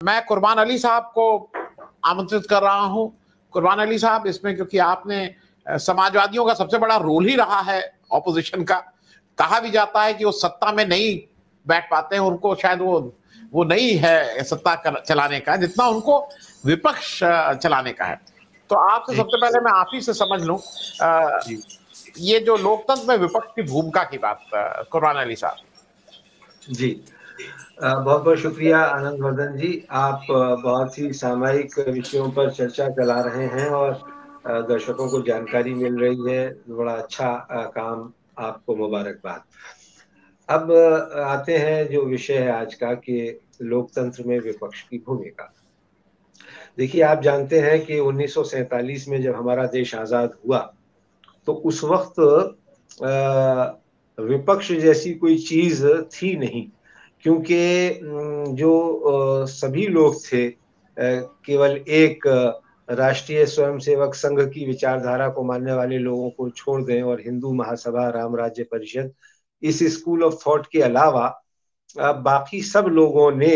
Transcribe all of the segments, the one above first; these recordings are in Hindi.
मैं कुर्बान अली साहब को आमंत्रित कर रहा हूँ। कुर्बान अली साहब इसमें क्योंकि आपने समाजवादियों का सबसे बड़ा रोल ही रहा है ऑपोजिशन का। कहा भी जाता है कि वो सत्ता में नहीं बैठ पाते हैं उनको शायद वो वो नहीं है सत्ता कर, चलाने का जितना उनको विपक्ष चलाने का है। तो आपसे सबसे पहले मैं आप ही से समझ लूँ ये जो लोकतंत्र में विपक्ष की भूमिका की बात कुरबान अली साहब। जी। बहुत बहुत शुक्रिया आनंद वर्धन जी। आप बहुत ही सामायिक विषयों पर चर्चा चला रहे हैं और दर्शकों को जानकारी मिल रही है। बड़ा अच्छा काम आपको मुबारकबाद। अब आते हैं जो विषय है आज का कि लोकतंत्र में विपक्ष की भूमिका। देखिए, आप जानते हैं कि 1947 में जब हमारा देश आज़ाद हुआ तो उस वक्त विपक्ष जैसी कोई चीज़ थी नहीं। क्योंकि जो सभी लोग थे केवल एक राष्ट्रीय स्वयंसेवक संघ की विचारधारा को मानने वाले लोगों को छोड़ दें और हिंदू महासभा, राम राज्य परिषद, इस स्कूल ऑफ़ थॉट के अलावा बाकी सब लोगों ने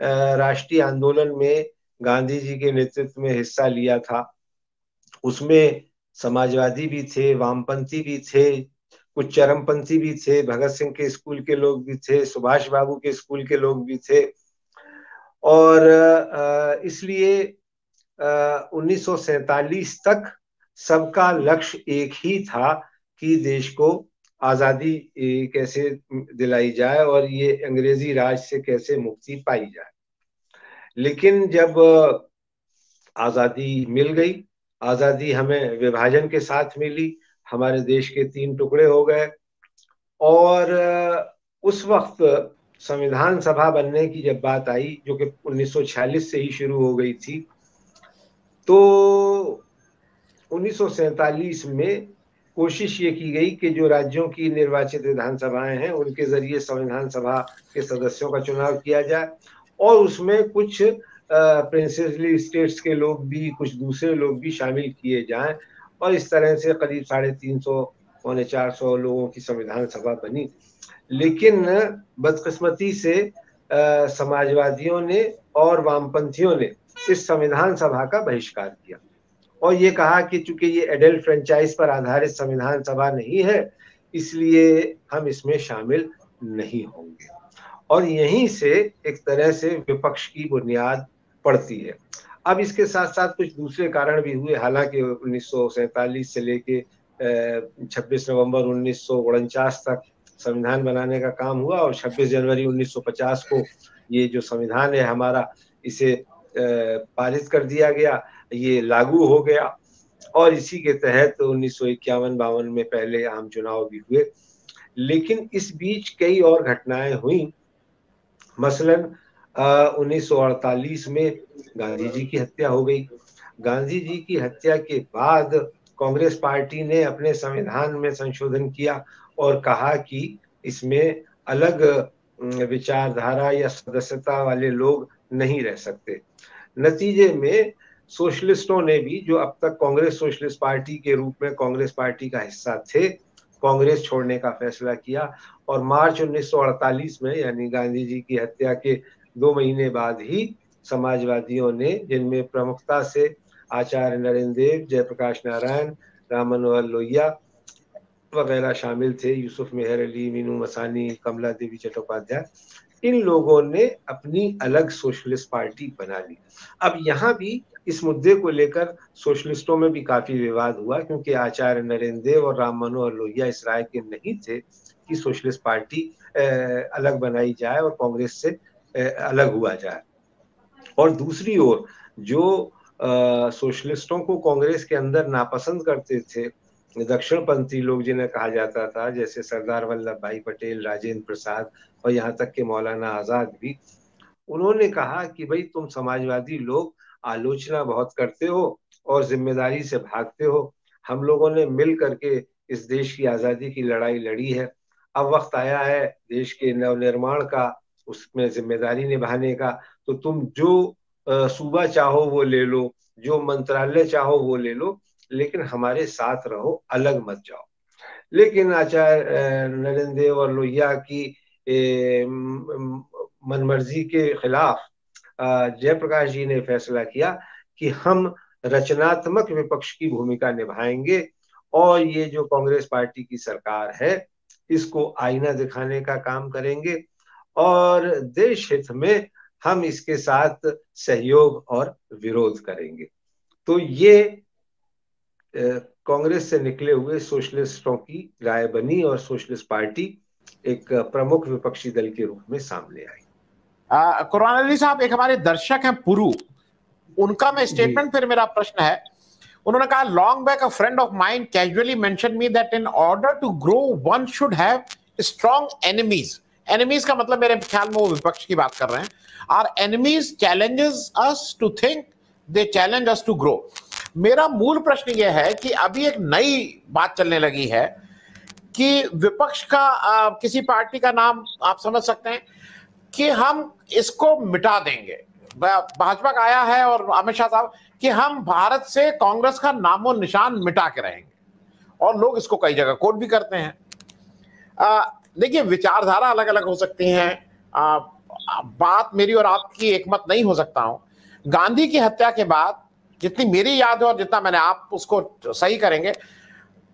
राष्ट्रीय आंदोलन में गांधी जी के नेतृत्व में हिस्सा लिया था। उसमें समाजवादी भी थे, वामपंथी भी थे कुछ चरमपंथी भी थे, भगत सिंह के स्कूल के लोग भी थे, सुभाष बाबू के स्कूल के लोग भी थे। और इसलिए 1947 तक सबका लक्ष्य एक ही था कि देश को आज़ादी कैसे दिलाई जाए और ये अंग्रेज़ी राज से कैसे मुक्ति पाई जाए। लेकिन जब आज़ादी मिल गई, आज़ादी हमें विभाजन के साथ मिली हमारे देश के तीन टुकड़े हो गए। और उस वक्त संविधान सभा बनने की जब बात आई, जो कि 1946 से ही शुरू हो गई थी तो 1947 में कोशिश ये की गई कि जो राज्यों की निर्वाचित विधानसभाएँ हैं, उनके ज़रिए संविधान सभा के सदस्यों का चुनाव किया जाए। और उसमें कुछ प्रिंसेसली स्टेट्स के लोग भी, कुछ दूसरे लोग भी शामिल किए जाएँ। और इस तरह से करीब साढ़े तीन सौ पौने चार सौ लोगों की संविधान सभा बनी। लेकिन बदकिस्मती से आ, समाजवादियों ने और वामपंथियों ने इस संविधान सभा का बहिष्कार किया। और ये कहा कि चूँकि ये एडल्ट फ्रेंचाइज पर आधारित संविधान सभा नहीं है इसलिए हम इसमें शामिल नहीं होंगे। और यहीं से एक तरह से विपक्ष की बुनियाद पड़ती है। अब इसके साथ साथ कुछ दूसरे कारण भी हुए। हालाँकि उन्नीस से लेके 26 नवंबर उन्नीस तक संविधान बनाने का काम हुआ और 26 जनवरी 1950 को ये जो संविधान है हमारा, इसे पारित कर दिया गया। ये लागू हो गया और इसी के तहत उन्नीस सौ इक्यावन बावन में पहले आम चुनाव भी हुए। लेकिन इस बीच कई और घटनाएँ हुई। मसलन उन्नीस अड़तालीस में गांधी जी की हत्या हो गई। गांधी जी की हत्या के बाद कांग्रेस पार्टी ने अपने संविधान में संशोधन किया और कहा कि इसमें अलग विचारधारा या सदस्यता वाले लोग नहीं रह सकते। नतीजे में सोशलिस्टों ने भी, जो अब तक कांग्रेस सोशलिस्ट पार्टी के रूप में कांग्रेस पार्टी का हिस्सा थे, कांग्रेस छोड़ने का फैसला किया और मार्च 1948 में यानी गांधी जी की हत्या के दो महीने बाद ही समाजवादियों ने, जिनमें प्रमुखता से आचार्य नरेंद्र देव, जयप्रकाश नारायण, राम मनोहर लोहिया वगैरह शामिल थे, यूसुफ मेहर अली, मीनू मसानी, कमला देवी चट्टोपाध्याय, इन लोगों ने अपनी अलग सोशलिस्ट पार्टी बना ली। अब यहाँ भी इस मुद्दे को लेकर सोशलिस्टों में भी काफ़ी विवाद हुआ, क्योंकि आचार्य नरेंद्र देव और राम मनोहर लोहिया इस राय के नहीं थे कि सोशलिस्ट पार्टी अलग बनाई जाए और कांग्रेस से अलग हुआ जाए। और दूसरी ओर, जो सोशलिस्टों को कांग्रेस के अंदर नापसंद करते थे, दक्षिण पंथी लोग जिन्हें कहा जाता था, जैसे सरदार वल्लभ भाई पटेल, राजेंद्र प्रसाद और यहाँ तक के मौलाना आज़ाद भी, उन्होंने कहा कि भाई, तुम समाजवादी लोग आलोचना बहुत करते हो और ज़िम्मेदारी से भागते हो। हम लोगों ने मिल करके इस देश की आज़ादी की लड़ाई लड़ी है। अब वक्त आया है देश के नवनिर्माण का उसमें ज़िम्मेदारी निभाने का तो तुम जो सूबा चाहो वो ले लो, जो मंत्रालय चाहो वो ले लो, लेकिन हमारे साथ रहो, अलग मत जाओ। लेकिन आचार्य नरेंद्र देव और लोहिया की मनमर्जी के खिलाफ जयप्रकाश जी ने फैसला किया कि हम रचनात्मक विपक्ष की भूमिका निभाएँगे और ये जो कांग्रेस पार्टी की सरकार है, इसको आईना दिखाने का काम करेंगे। और देश हित में हम इसके साथ सहयोग और विरोध करेंगे। तो ये कांग्रेस से निकले हुए सोशलिस्टों की राय बनी और सोशलिस्ट पार्टी एक प्रमुख विपक्षी दल के रूप में सामने आई। कुरान अली साहब एक हमारे दर्शक हैं पुरु। उनका मैं स्टेटमेंट फिर मेरा प्रश्न है। उन्होंने कहा long back a friend of mind casually mention me that in order to grow one should have strong enemies enemies का मतलब मेरे ख्याल में वो विपक्ष की बात कर रहे हैं। Are enemies challenges us to think they challenge us to grow मेरा मूल प्रश्न यह है कि अभी एक नई बात चलने लगी है कि विपक्ष का आ, किसी पार्टी का नाम आप समझ सकते हैं कि हम इसको मिटा देंगे। भाजपा का आया है और अमित शाह साहब कि हम भारत से कांग्रेस का नामो निशान मिटा के रहेंगे और लोग इसको कई जगह कोट भी करते हैं। देखिए, विचारधारा अलग अलग हो सकती हैं। बात मेरी और आपकी एक मत नहीं हो सकता हूँ। गांधी की हत्या के बाद जितनी मेरी याद है और जितना मैंने आप उसको सही करेंगे,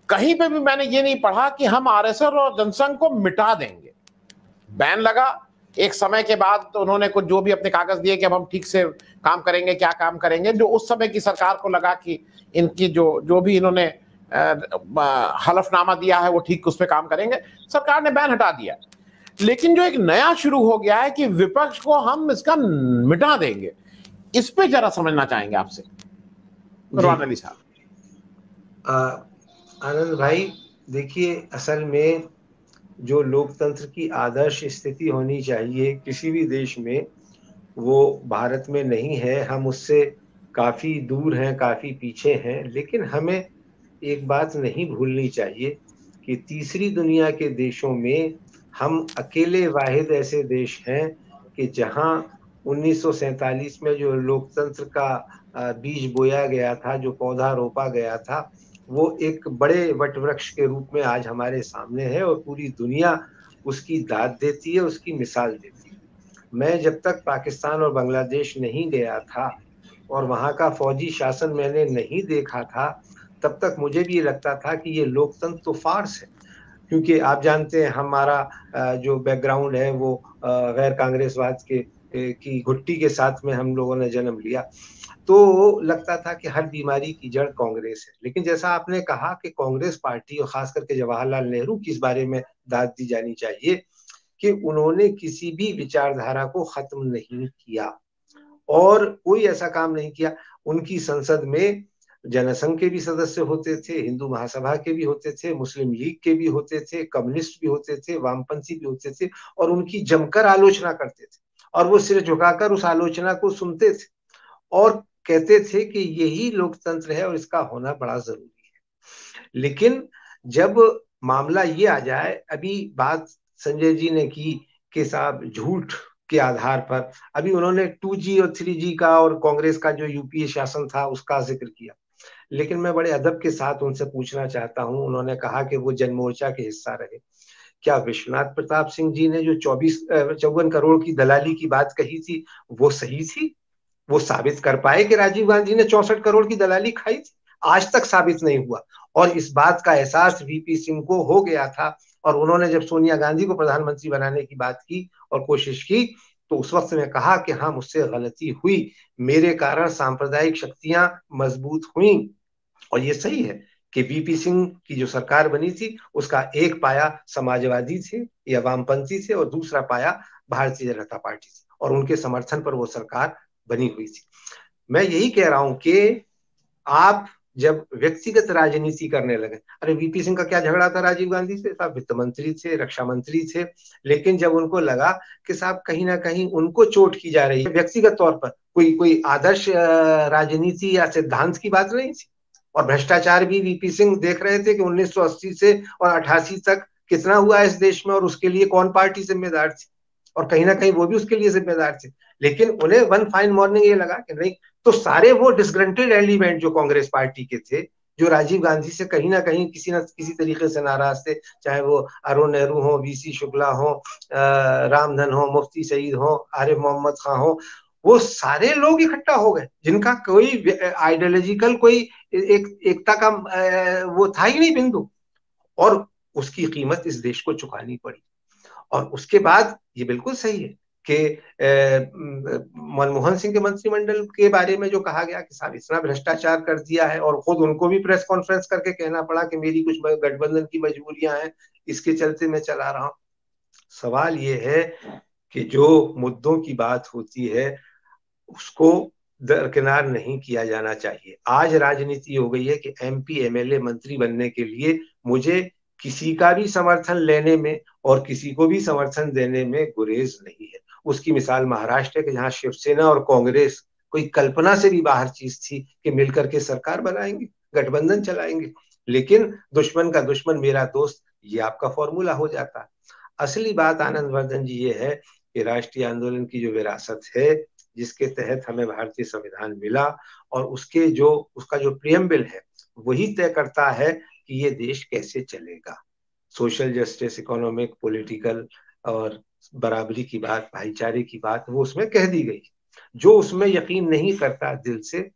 कहीं पे भी मैंने ये नहीं पढ़ा कि हम आरएसएस और जनसंघ को मिटा देंगे। बैन लगा, एक समय के बाद तो उन्होंने कुछ जो भी अपने कागज़ दिए कि अब हम ठीक से काम करेंगे, क्या काम करेंगे, जो उस समय की सरकार को लगा कि इनकी जो जो भी इन्होंने हलफनामा दिया है वो ठीक उस पर काम करेंगे। सरकार ने बैन हटा दिया। लेकिन जो एक नया शुरू हो गया है कि विपक्ष को हम इसका मिटा देंगे इस पे जरा समझना चाहेंगे आपसे। अली साहब। आनंद भाई देखिए असल में जो लोकतंत्र की आदर्श स्थिति होनी चाहिए किसी भी देश में वो भारत में नहीं है। हम उससे काफ़ी दूर हैं काफ़ी पीछे हैं लेकिन हमें एक बात नहीं भूलनी चाहिए कि तीसरी दुनिया के देशों में हम अकेले वाहिद ऐसे देश हैं कि जहाँ 1947 में जो लोकतंत्र का बीज बोया गया था, जो पौधा रोपा गया था, वो एक बड़े वटवृक्ष के रूप में आज हमारे सामने है और पूरी दुनिया उसकी दाद देती है, उसकी मिसाल देती है। मैं जब तक पाकिस्तान और बांग्लादेश नहीं गया था और वहाँ का फौजी शासन मैंने नहीं देखा था तब तक मुझे भी ये लगता था कि ये लोकतंत्र तो फार्स है, क्योंकि आप जानते हैं हमारा जो बैकग्राउंड है वो गैर कांग्रेसवाद के की घुट्टी के साथ में हम लोगों ने जन्म लिया। तो लगता था कि हर बीमारी की जड़ कांग्रेस है। लेकिन जैसा आपने कहा कि कांग्रेस पार्टी और खास करके जवाहरलाल नेहरू की इस बारे में दाद दी जानी चाहिए कि उन्होंने किसी भी विचारधारा को खत्म नहीं किया और कोई ऐसा काम नहीं किया। उनकी संसद में जनसंघ के भी सदस्य होते थे, हिंदू महासभा के भी होते थे, मुस्लिम लीग के भी होते थे, कम्युनिस्ट भी होते थे, वामपंथी भी होते थे और उनकी जमकर आलोचना करते थे और वो सिर झुकाकर उस आलोचना को सुनते थे और कहते थे कि यही लोकतंत्र है और इसका होना बड़ा ज़रूरी है। लेकिन जब मामला ये आ जाए, अभी बात संजय जी ने की कि साहब झूठ के आधार पर, अभी उन्होंने टू जी और थ्री जी का और कांग्रेस का जो यूपीए शासन था उसका ज़िक्र किया। लेकिन मैं बड़े अदब के साथ उनसे पूछना चाहता हूँ। उन्होंने कहा कि वो जनमोर्चा के हिस्सा रहे। क्या विश्वनाथ प्रताप सिंह जी ने जो चौबीस चौवन करोड़ की दलाली की बात कही थी, वो सही थी? वो साबित कर पाए कि राजीव गांधी ने चौसठ करोड़ की दलाली खाई थी? आज तक साबित नहीं हुआ। और इस बात का एहसास वीपी सिंह को हो गया था। और उन्होंने जब सोनिया गांधी को प्रधानमंत्री बनाने की बात की और कोशिश की तो उस वक्त में कहा कि हाँ मुझसे गलती हुई। मेरे कारण सांप्रदायिक शक्तियाँ मज़बूत हुई। और ये सही है कि वीपी सिंह की जो सरकार बनी थी, उसका एक पाया समाजवादी थे या वामपंथी थे और दूसरा पाया भारतीय जनता पार्टी थी और उनके समर्थन पर वो सरकार बनी हुई थी। मैं यही कह रहा हूँ कि आप जब व्यक्तिगत राजनीति करने लगे, अरे वीपी सिंह का क्या झगड़ा था? राजीव गांधी से साहब वित्त मंत्री थे, रक्षा मंत्री थे, लेकिन जब उनको लगा कि साहब कहीं ना कहीं उनको चोट की जा रही है, व्यक्तिगत तौर पर कोई कोई आदर्श राजनीति या सिद्धांत की बात नहीं थी। और भ्रष्टाचार भी वीपी सिंह देख रहे थे कि 1980 से और 88 तक कितना हुआ इस देश में और उसके लिए कौन पार्टी जिम्मेदार थी? और कहीं ना कहीं वो भी उसके लिए जिम्मेदार थे। लेकिन उन्हें वन फाइन मॉर्निंग ये लगा कि नहीं तो सारे वो डिसग्रंटेड एलिमेंट जो कांग्रेस पार्टी के थे, जो राजीव गांधी से कहीं ना कहीं किसी ना किसी तरीके से नाराज़ थे, चाहे वो अरुण नेहरू हो वीसी शुक्ला हो रामधन हो, मुफ्ती सईद हो, आरिफ मोहम्मद खां हो, वो सारे लोग इकट्ठा हो गए, जिनका कोई आइडियोलॉजिकल कोई एक, एकता का वो था ही नहीं बिंदु। और उसकी कीमत इस देश को चुकानी पड़ी। और उसके बाद ये बिल्कुल सही है कि मनमोहन सिंह के मंत्रिमंडल के बारे में जो कहा गया कि साहब इतना भ्रष्टाचार कर दिया है और खुद उनको भी प्रेस कॉन्फ्रेंस करके कहना पड़ा कि मेरी कुछ गठबंधन की मजबूरियाँ हैं, इसके चलते मैं चला रहा हूँ। सवाल ये है कि जो मुद्दों की बात होती है, उसको दरकिनार नहीं किया जाना चाहिए। आज राजनीति हो गई है कि एमपी एमएलए मंत्री बनने के लिए मुझे किसी का भी समर्थन लेने में और किसी को भी समर्थन देने में गुरेज नहीं है। उसकी मिसाल महाराष्ट्र के जहाँ शिवसेना और कांग्रेस कोई कल्पना से भी बाहर चीज़ थी कि मिलकर के सरकार बनाएँगे, गठबंधन चलाएँगे। लेकिन दुश्मन का दुश्मन मेरा दोस्त, ये आपका फॉर्मूला हो जाता। असली बात आनंद वर्धन जी ये है कि राष्ट्रीय आंदोलन की जो विरासत है जिसके तहत हमें भारतीय संविधान मिला और उसके जो, उसका जो प्रियम्बिल है, वही तय करता है कि ये देश कैसे चलेगा। सोशल जस्टिस इकोनॉमिक पॉलिटिकल और बराबरी की बात, भाईचारे की बात, वो उसमें कह दी गई। जो उसमें यकीन नहीं करता दिल से,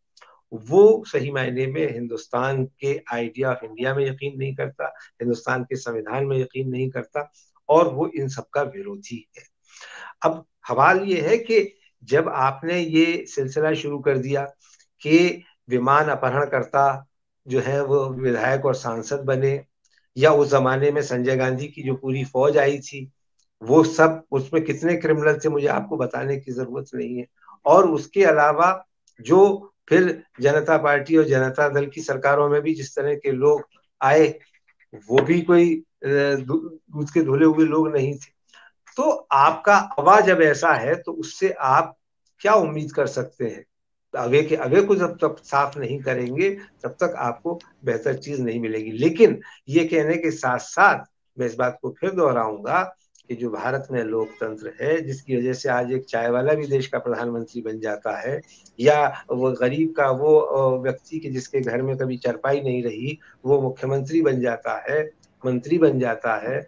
वो सही मायने में हिंदुस्तान के आइडिया ऑफ़ इंडिया में यकीन नहीं करता, हिंदुस्तान के संविधान में यकीन नहीं करता और वो इन सबका विरोधी है। अब सवाल ये है कि जब आपने ये सिलसिला शुरू कर दिया कि विमान अपहरणकर्ता जो है वो विधायक और सांसद बने, या उस जमाने में संजय गांधी की जो पूरी फौज आई थी, वो सब, उसमें कितने क्रिमिनल थे, मुझे आपको बताने की ज़रूरत नहीं है। और उसके अलावा जो फिर जनता पार्टी और जनता दल की सरकारों में भी जिस तरह के लोग आए, वो भी कोई दूध के धुले हुए लोग नहीं थे। तो आपका आवाज़ जब ऐसा है तो उससे आप क्या उम्मीद कर सकते हैं? अवे के अवे को जब तक साफ़ नहीं करेंगे, तब तक आपको बेहतर चीज़ नहीं मिलेगी। लेकिन ये कहने के साथ साथ मैं इस बात को फिर दोहराऊँगा कि जो भारत में लोकतंत्र है, जिसकी वजह से आज एक चाय वाला भी देश का प्रधानमंत्री बन जाता है, या वो गरीब का, वो व्यक्ति के जिसके घर में कभी चरपाई नहीं रही, वो मुख्यमंत्री बन जाता है, मंत्री बन जाता है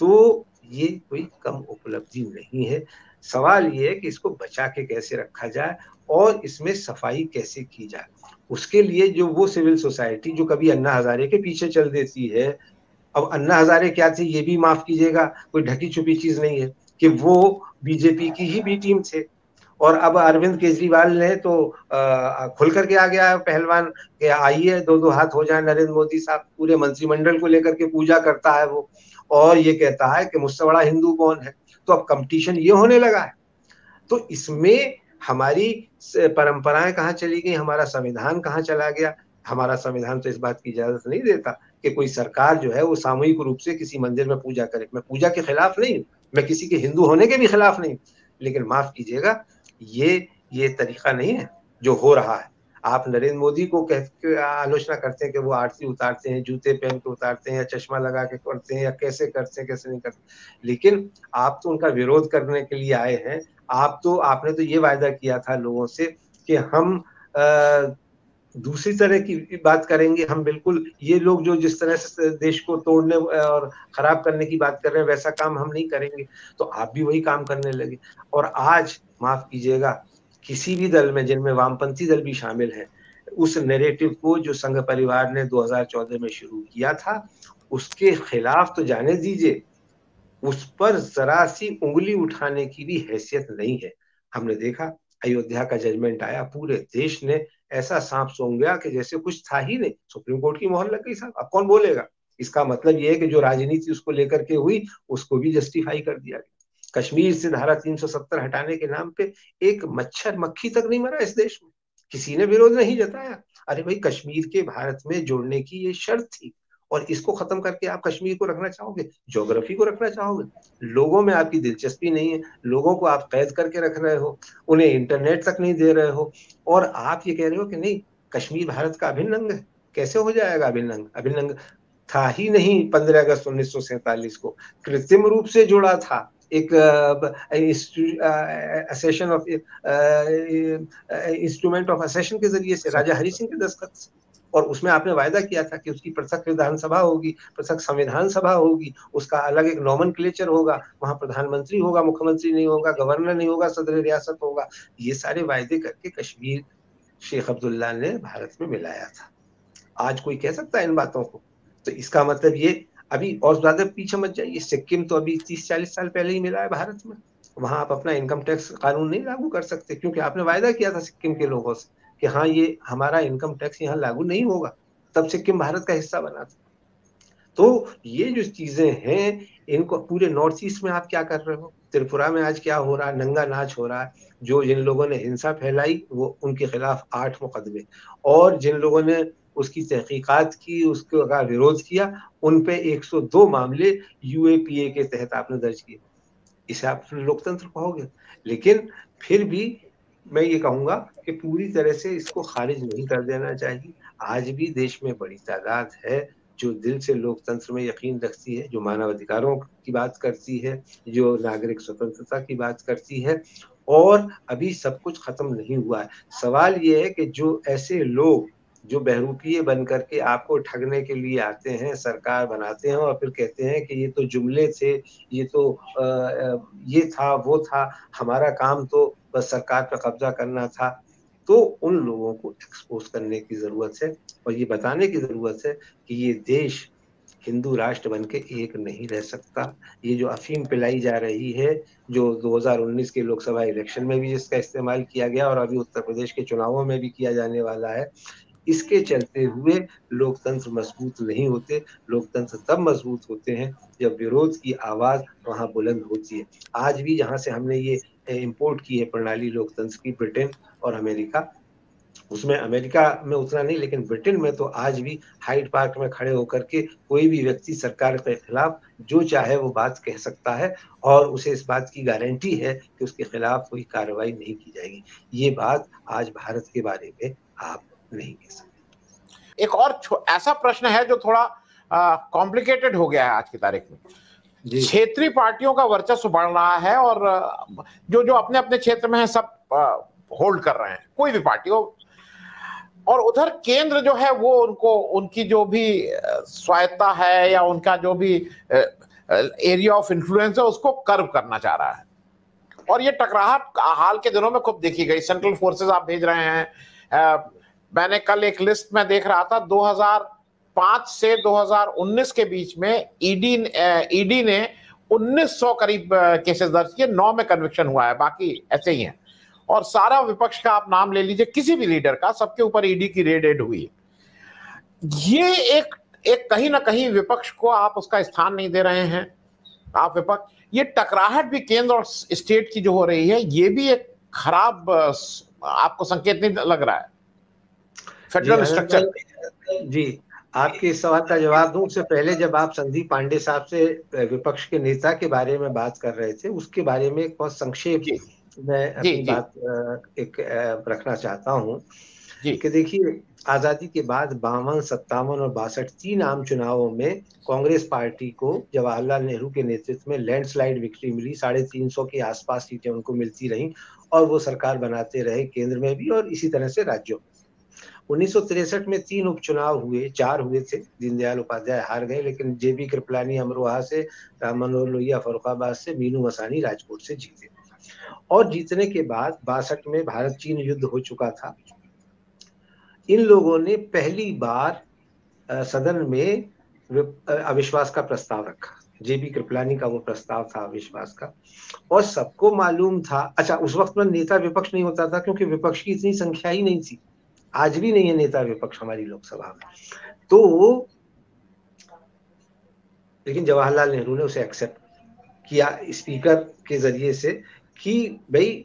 तो ये कोई कम उपलब्धि नहीं है। सवाल ये है कि इसको बचा के कैसे रखा जाए और इसमें सफ़ाई कैसे की जाए? उसके लिए जो वो सिविल सोसाइटी जो कभी अन्ना हजारे के पीछे चल देती है, अब अन्ना हजारे क्या थे ये भी माफ़ कीजिएगा, कोई ढकी छुपी चीज़ नहीं है कि वो बीजेपी की ही भी टीम थे। और अब अरविंद केजरीवाल ने तो खुल करके आ गया है पहलवान के आइए दो दो हाथ हो जाए नरेंद्र मोदी साहब, पूरे मंत्रिमंडल को लेकर के पूजा करता है वो। और ये कहता है कि मुझसे बड़ा हिंदू कौन है? तो अब कंपटीशन ये होने लगा है। तो इसमें हमारी परंपराएँ कहाँ चली गई? हमारा संविधान कहाँ चला गया? हमारा संविधान तो इस बात की इजाज़त नहीं देता कि कोई सरकार जो है वो सामूहिक रूप से किसी मंदिर में पूजा करे। मैं पूजा के खिलाफ नहीं मैं किसी के हिंदू होने के भी खिलाफ नहीं लेकिन माफ़ कीजिएगा ये ये तरीका नहीं है जो हो रहा है। आप नरेंद्र मोदी को कह आलोचना करते हैं कि वो आरती उतारते हैं जूते पहन के उतारते हैं या चश्मा लगा के करते हैं या कैसे करते हैं कैसे नहीं करते लेकिन आप तो उनका विरोध करने के लिए आए हैं। आप तो आपने तो ये वायदा किया था लोगों से कि हम आ, दूसरी तरह की बात करेंगे, हम बिल्कुल ये लोग जो जिस तरह से देश को तोड़ने और खराब करने की बात कर रहे हैं, वैसा काम हम नहीं करेंगे। तो आप भी वही काम करने लगे। और आज, माफ़ कीजिएगा, किसी भी दल में जिनमें वामपंथी दल भी शामिल है, उस नेरेटिव को जो संघ परिवार ने 2014 में शुरू किया था, उसके खिलाफ तो जाने दीजिए, उस पर जरा सी उंगली उठाने की भी हैसियत नहीं है। हमने देखा, अयोध्या का जजमेंट आया, पूरे देश ने ऐसा सांप सोंग गया कि जैसे कुछ था ही नहीं। सुप्रीम कोर्ट की मोहर लग गई साहब। अब कौन बोलेगा? इसका मतलब ये है कि जो राजनीति उसको लेकर के हुई, उसको भी जस्टिफाई कर दिया गया। कश्मीर से धारा 370 हटाने के नाम पे एक मच्छर मक्खी तक नहीं मरा इस देश में। किसी ने विरोध नहीं जताया। अरे भाई, कश्मीर के भारत में जोड़ने की ये शर्त थी। और इसको खत्म करके आप कश्मीर को रखना चाहोगे? ज्योग्राफी को रखना चाहोगे? लोगों में आपकी दिलचस्पी नहीं है। लोगों को आप कैद करके रख रहे हो। उन्हें इंटरनेट तक नहीं दे रहे हो। और आप ये कह रहे हो कि नहीं, कश्मीर भारत का अभिन्न अंग है। कैसे हो जाएगा अभिन्न अंग? अभिन्न अंग था ही नहीं पंद्रह अगस्त उन्नीस को। कृत्रिम रूप से जुड़ा था। एक इंस्ट्रूमेंट ऑफ़ असेशन के ज़रिए से। राजा हरि सिंह के दस्तखत और उसमें आपने वायदा किया था कि उसकी पृथक विधानसभा होगी पृथक संविधान सभा होगी, उसका अलग एक नॉमन क्लेचर होगा, वहाँ प्रधानमंत्री होगा, मुख्यमंत्री नहीं होगा, गवर्नर नहीं होगा, सदर रियासत होगा। ये सारे वायदे करके कश्मीर शेख अब्दुल्ला ने भारत में मिलाया था। आज कोई कह सकता है इन बातों को? तो इसका मतलब ये, अभी और ज़्यादा पीछे मत जाइए। सिक्किम तो अभी तीस चालीस साल पहले ही मिला है भारत में। वहाँ आप अपना इनकम टैक्स कानून नहीं लागू कर सकते, क्योंकि आपने वायदा किया था सिक्किम के लोगों से। कि हाँ ये हमारा इनकम टैक्स यहाँ लागू नहीं होगा, तब सिक्किम भारत का हिस्सा बना था। तो ये जो चीज़ें हैं, इनको पूरे नॉर्थ ईस्ट में आप क्या कर रहे हो? त्रिपुरा में आज क्या हो रहा? है नंगा नाच हो रहा है। जो जिन लोगों ने हिंसा फैलाई, वो उनके खिलाफ आठ मुकदमे। और जिन लोगों ने उसकी तहकीकात की, उसका विरोध किया, उन पे 102 मामले यूएपीए के तहत आपने दर्ज किए। इसे आप लोकतंत्र कहोगे? लेकिन फिर भी मैं ये कहूँगा कि पूरी तरह से इसको खारिज नहीं कर देना चाहिए। आज भी देश में बड़ी तादाद है जो दिल से लोकतंत्र में यकीन रखती है जो मानव अधिकारों की बात करती है जो नागरिक स्वतंत्रता की बात करती है और अभी सब कुछ खत्म नहीं हुआ है। सवाल ये है कि जो ऐसे लोग जो बहरूपिये बन करके आपको ठगने के लिए आते हैं सरकार बनाते हैं और फिर कहते हैं कि ये तो जुमले थे ये तो आ, ये था वो था हमारा काम तो बस सरकार पर कब्जा करना था तो उन लोगों को एक्सपोज करने की ज़रूरत है और ये बताने की ज़रूरत है कि ये देश हिंदू राष्ट्र बन के एक नहीं रह सकता। ये जो अफीम पिलाई जा रही है, जो 2019 के लोकसभा इलेक्शन में भी इसका इस्तेमाल किया गया और अभी उत्तर प्रदेश के चुनावों में भी किया जाने वाला है, इसके चलते हुए लोकतंत्र मज़बूत नहीं होते। लोकतंत्र तब मज़बूत होते हैं जब विरोध की आवाज़ वहाँ बुलंद होती है। आज भी जहाँ से हमने ये इंपोर्ट की है प्रणाली लोकतंत्र की ब्रिटेन और अमेरिका। उसमें अमेरिका में उतना नहीं, लेकिन ब्रिटेन में तो आज भी हाइड पार्क में खड़े होकर के कोई भी व्यक्ति सरकार के खिलाफ जो चाहे वो बात कह सकता है और उसे इस बात की गारंटी है कि उसके खिलाफ कोई कार्रवाई नहीं की जाएगी। ये बात आज भारत के बारे में आप नहीं कह सकते। एक और ऐसा प्रश्न है जो थोड़ा कॉम्प्लिकेटेड हो गया है आज की तारीख में। क्षेत्रीय पार्टियों का वर्चस्व बढ़ रहा है और जो जो अपने अपने क्षेत्र में है, सब होल्ड कर रहे हैं। कोई भी पार्टी हो। और उधर केंद्र जो है, वो उनको, उनकी जो भी स्वायत्ता है या उनका जो भी एरिया ऑफ़ इन्फ्लुएंस है, उसको कर्व करना चाह रहा है। और ये टकराहट हाल के दिनों में खूब देखी गई। सेंट्रल फोर्सेस आप भेज रहे हैं। मैंने कल एक लिस्ट में देख रहा था 2005 से 2019 के बीच में ईडी ईडी ने 1900 करीब केसेस दर्ज किए नौ में कन्विक्शन हुआ है बाकी ऐसे ही हैं। और सारा विपक्ष का आप नाम ले लीजिए किसी भी लीडर का सबके ऊपर ईडी की रेड एड हुई ये एक एक कहीं ना कहीं विपक्ष को आप उसका स्थान नहीं दे रहे हैं। आप विपक्ष ये टकराहट भी केंद्र और स्टेट की जो हो रही है ये भी एक खराब आपको संकेत नहीं लग रहा है। फेडरल स्ट्रक्चर जी। आपके इस सवाल का जवाब दूँ उससे पहले जब आप संदीप पांडे साहब से विपक्ष के नेता के बारे में बात कर रहे थे उसके बारे में बहुत संक्षेप मैं अपनी जी, बात एक रखना चाहता हूँ कि देखिए आज़ादी के बाद बावन सत्तावन और बासठ तीन आम चुनावों में कांग्रेस पार्टी को जवाहरलाल नेहरू के नेतृत्व में लैंडस्लाइड विक्ट्री मिली साढ़े तीन सौ के आसपास सीटें उनको मिलती रहीं और वो सरकार बनाते रहे केंद्र में भी और इसी तरह से राज्यों में। उन्नीस में तीन उपचुनाव हुए, चार हुए थे। दीनदयाल उपाध्याय हार गए, लेकिन जेबी कृपलानी अमरोहा से, राम मनोहर लोहिया, फरुखाबाद से, मीनू मसानी राजकोट से जीते। और जीतने के बाद बासठ में भारत चीन युद्ध हो चुका था। इन लोगों ने पहली बार सदन में अविश्वास का प्रस्ताव रखा। जेबी कृपलानी का वो प्रस्ताव था, अविश्वास का। और सबको मालूम था अच्छा उस वक्त में नेता विपक्ष नहीं होता था, क्योंकि विपक्ष की इतनी संख्या ही नहीं थी। आज भी नहीं है नेता विपक्ष हमारी लोकसभा में। तो लेकिन जवाहरलाल नेहरू ने उसे एक्सेप्ट किया स्पीकर के ज़रिए से कि भाई,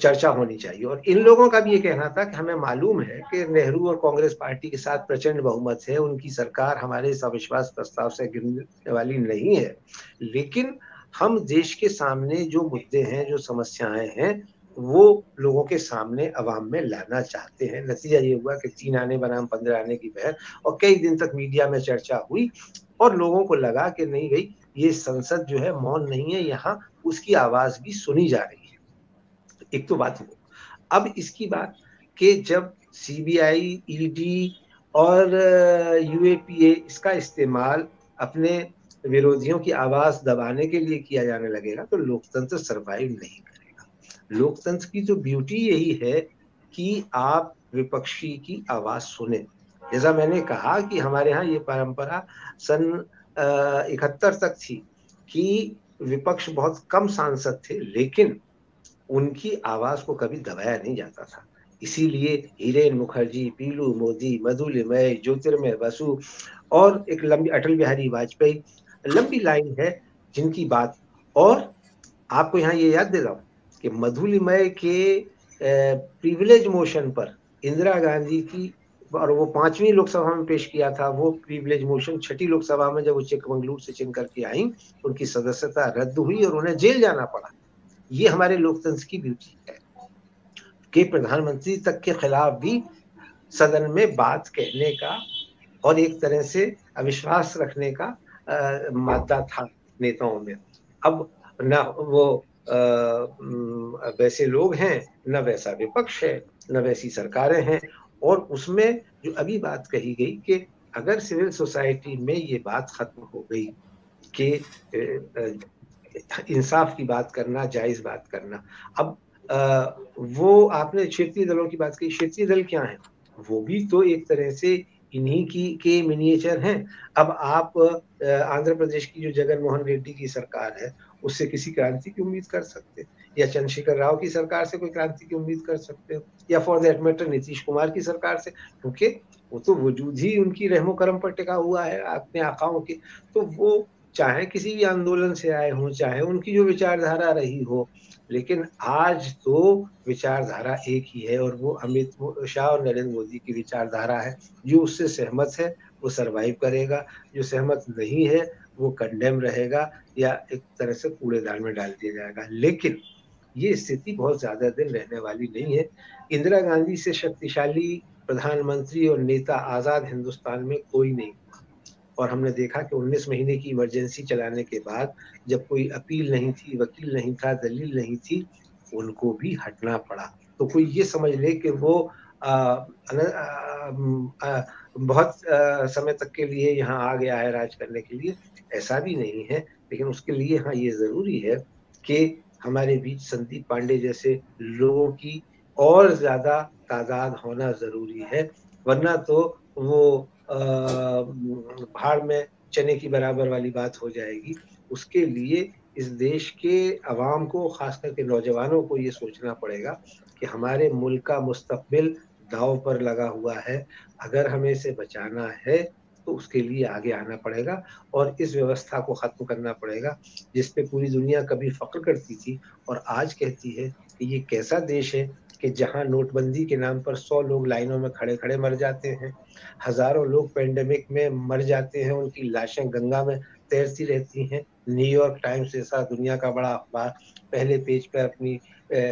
चर्चा होनी चाहिए। और इन लोगों का भी ये कहना था कि हमें मालूम है कि नेहरू और कांग्रेस पार्टी के साथ प्रचंड बहुमत है, उनकी सरकार हमारे इस अविश्वास प्रस्ताव से गिरने वाली नहीं है। लेकिन हम देश के सामने जो मुद्दे हैं, जो समस्याएँ हैं वो लोगों के सामने अवाम में लाना चाहते हैं। नतीजा ये हुआ कि तीन आने, बनाम पंद्रह आने की बहर और कई दिन तक मीडिया में चर्चा हुई और लोगों को लगा कि नहीं भाई, ये संसद जो है मौन नहीं है, यहाँ उसकी आवाज़ भी सुनी जा रही है। एक तो बात वो अब इसकी बात कि जब सीबीआई ईडी और यूएपीए इसका इस्तेमाल अपने विरोधियों की आवाज़ दबाने के लिए किया जाने लगेगा तो लोकतंत्र सरवाइव नहीं लोकतंत्र की जो ब्यूटी यही है कि आप विपक्षी की आवाज़ सुने। जैसा मैंने कहा कि हमारे यहाँ ये परंपरा सन इकहत्तर तक थी कि विपक्ष बहुत कम सांसद थे, लेकिन उनकी आवाज़ को कभी दबाया नहीं जाता था। इसीलिए हिरेन मुखर्जी, पीलू मोदी, मधुलिमय, ज्योतिर्मय बसु और एक लंबी, अटल बिहारी वाजपेयी, लंबी लाइन है जिनकी बात। और आपको यहाँ ये याद दे रहा हूँ कि मधुलिमय के प्रिविलेज मोशन पर इंदिरा गांधी की, और वो पांचवी लोकसभा में पेश किया था, वो प्रिविलेज मोशन छठी लोकसभा में जब वो चिकमंगलूर से चिन करके आई, उनकी सदस्यता रद्द हुई और उन्हें जेल जाना पड़ा। ये हमारे लोकतंत्र की ब्यूटी है। कि प्रधानमंत्री तक के खिलाफ भी सदन में बात कहने का और एक तरह से अविश्वास रखने का मादा था नेताओं में। अब न वो वैसे लोग हैं न वैसा विपक्ष है न वैसी सरकारें हैं और उसमें जो अभी बात कही गई कि अगर सिविल सोसाइटी में ये बात खत्म हो गई कि इंसाफ की बात करना जायज़ बात करना अब आ, वो आपने क्षेत्रीय दलों की बात की क्षेत्रीय दल क्या है? वो भी तो एक तरह से इन्हीं की के मिनिएचर हैं। अब आप आंध्र प्रदेश की जो जगन मोहन रेड्डी की सरकार है उससे किसी क्रांति की उम्मीद कर सकते या चंद्रशेखर राव की सरकार से कोई क्रांति की उम्मीद कर सकते हो। या for that matter Nitish Kumar की सरकार से, क्योंकि वो तो वजूद ही उनकी रहमो करम पर टिका हुआ है अपने आकाओं के। तो वो चाहे किसी भी आंदोलन से आए हों, चाहे उनकी जो विचारधारा रही हो, लेकिन आज तो विचारधारा एक ही है और वो अमित शाह और नरेंद्र मोदी की विचारधारा है। जो उससे सहमत है, वो सरवाइव करेगा। जो सहमत नहीं है वो कंडेम रहेगा या एक तरह से कूड़ेदान में डाल दिया जाएगा। लेकिन ये स्थिति बहुत ज़्यादा दिन रहने वाली नहीं है। इंदिरा गांधी से शक्तिशाली प्रधानमंत्री और नेता आज़ाद हिंदुस्तान में कोई नहीं और हमने देखा कि 19 महीने की इमरजेंसी चलाने के बाद जब कोई अपील नहीं थी वकील नहीं था दलील नहीं थी उनको भी हटना पड़ा। तो कोई ये समझ ले कि वो आ, आ, आ, बहुत समय तक के लिए यहाँ आ गया है राज करने के लिए। ऐसा भी नहीं है, लेकिन उसके लिए हाँ ये ज़रूरी है कि हमारे बीच संदीप पांडे जैसे लोगों की और ज़्यादा तादाद होना ज़रूरी है, वरना तो वो भाड़ में चने की बराबर वाली बात हो जाएगी। उसके लिए इस देश के अवाम को, खास करके नौजवानों को ये सोचना पड़ेगा कि हमारे मुल्क का मुस्तबिल दाव पर लगा हुआ है। अगर हमें इसे बचाना है तो उसके लिए आगे आना पड़ेगा और इस व्यवस्था को ख़त्म करना पड़ेगा, जिस पे पूरी दुनिया कभी फख्र करती थी और आज कहती है कि ये कैसा देश है कि जहाँ नोटबंदी के नाम पर सौ लोग लाइनों में खड़े खड़े मर जाते हैं, हज़ारों लोग पेंडेमिक में मर जाते हैं, उनकी लाशें गंगा में तैरती रहती हैं। न्यूयॉर्क टाइम्स जैसा दुनिया का बड़ा अखबार पहले पेज पर अपनी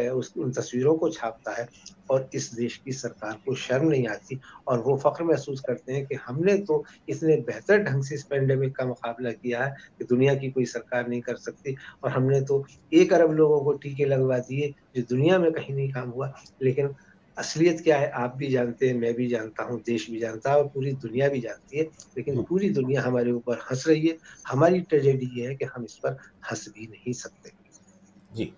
उस, उन तस्वीरों को छापता है और इस देश की सरकार को शर्म नहीं आती और वो फख्र महसूस करते हैं कि हमने तो इतने बेहतर ढंग से इस पेंडेमिक का मुकाबला किया है कि दुनिया की कोई सरकार नहीं कर सकती और हमने तो एक अरब लोगों को टीके लगवा दिए जो दुनिया में कहीं नहीं काम हुआ। लेकिन असलियत क्या है? आप भी जानते हैं मैं भी जानता हूँ देश भी जानता है और पूरी दुनिया भी जानती है लेकिन हम्म। पूरी दुनिया हमारे ऊपर हंस रही है। हमारी ट्रेजेडी ये है कि हम इस पर हंस भी नहीं सकते। जी।